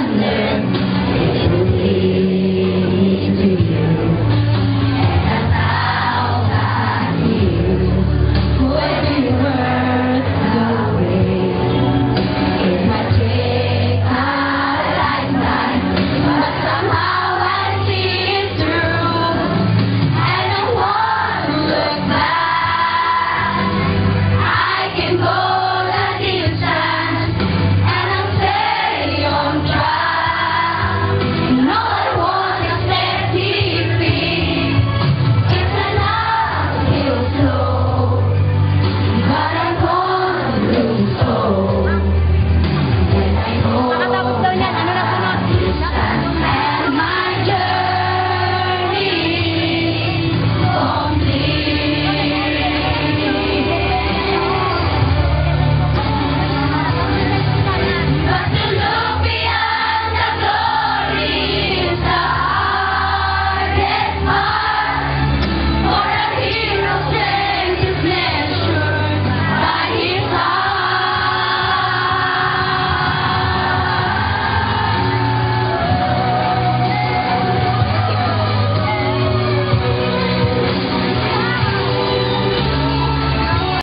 Amén.